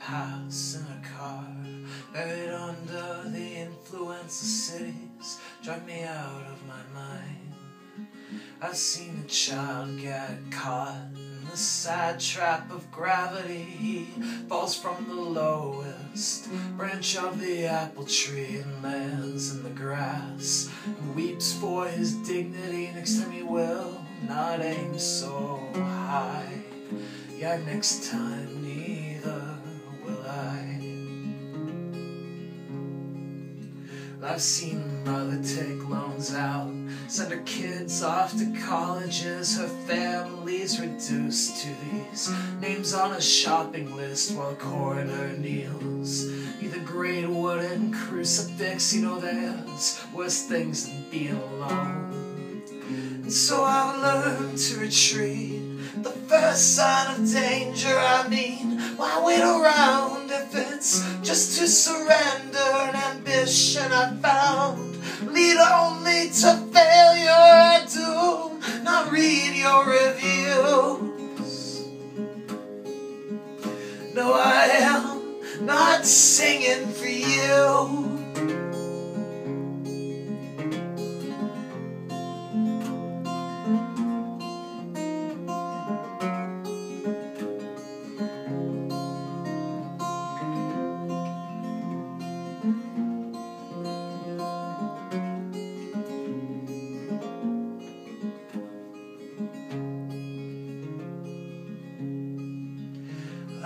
pass in a car, buried under the influence of cities, drive me out of my mind. I've seen a child get caught in the sad trap of gravity. He falls from the lowest branch of the apple tree and lands in the grass and weeps for his dignity. Next time he will not aim so high. Yeah, next time I've seen mother take loans out, send her kids off to colleges. Her family's reduced to these names on a shopping list while Corrina kneels. A great wooden crucifix, you know there's worse things than being alone. And so I've learned to retreat. The first sign of danger, I mean, why wait around if it's just to surrender an ambition I found? Lead only to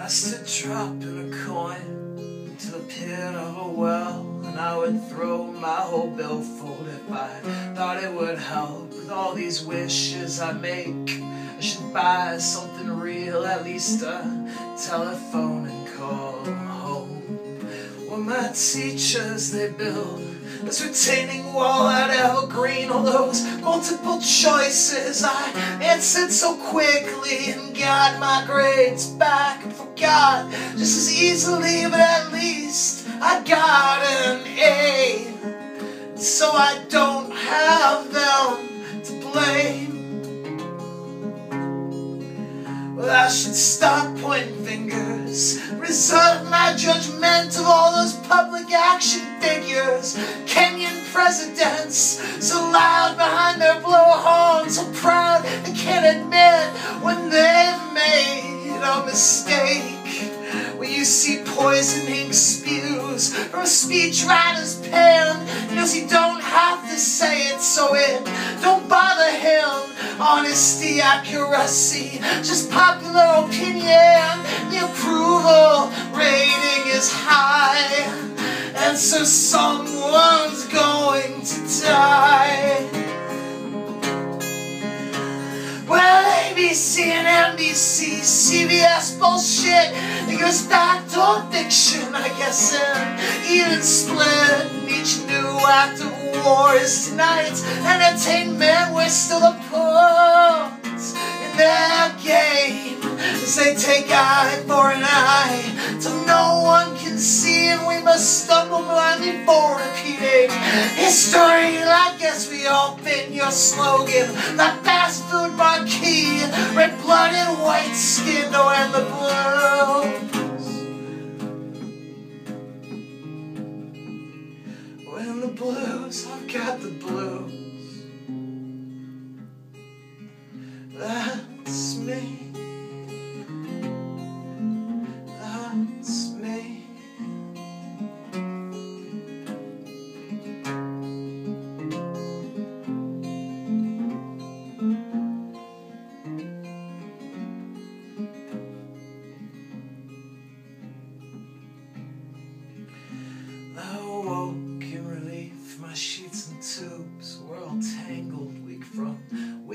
I stood in a coin into the pit of a well, and I would throw my whole billfold if I thought it would help. With all these wishes I make, I should buy something real, at least a telephone and call home. Well, my teachers they build this retaining wall at Evergreen, all those multiple choices I answered so quickly and got my grades back and forgot just as easily, but at least I got an A. So I don't have them to blame. Well, I should stop pointing fingers, reserve my judgment of all those public action figures, Kenyan presidents, so loud behind their blowhorns, so proud they can't admit when they've made a mistake. When you see poisoning spews from a speechwriter's pen, knows you don't have to say it, so it don't bother him. Honesty, accuracy, just popular opinion. The approval rating is high, and so someone's going to die. Well, ABC and NBC, CBS bullshit. It goes back to fiction, I guess, and even split. Each new act of war is tonight's entertainment. We're still a pawns in their game. As they take eye for an eye till no one can see, and we must stumble blindly for repeating history. I guess we open your slogan, that fast food marquee, red blooded, white skinned, oh, and the blues.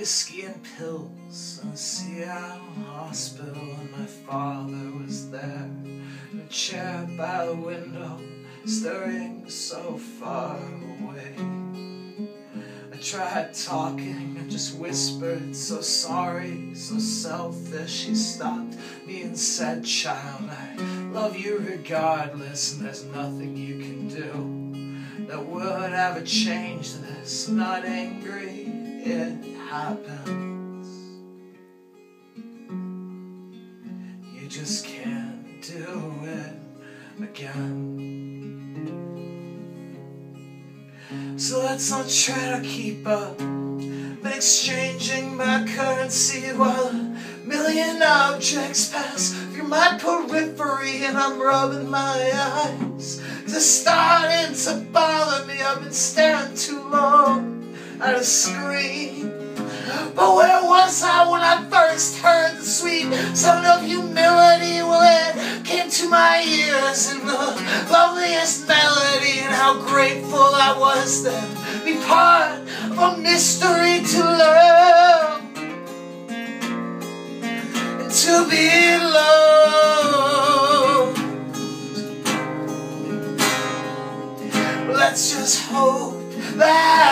Whiskey and pills. In Seattle hospital, and my father was there in a chair by the window, stirring so far away. I tried talking, I just whispered, so sorry, so selfish. He stopped me and said, Child, I love you regardless, and there's nothing you can do that would ever change this. I'm not angry, it happens. You just can't do it again. So let's not try to keep up. Been exchanging my currency while a million objects pass through my periphery and I'm rubbing my eyes. It's starting to bother me. I've been staring too long at a screen. But where was I when I first heard the sweet sound of humility? Well, it came to my ears in the loveliest melody, and how grateful I was to be part of a mystery to love and to be loved. Let's just hope that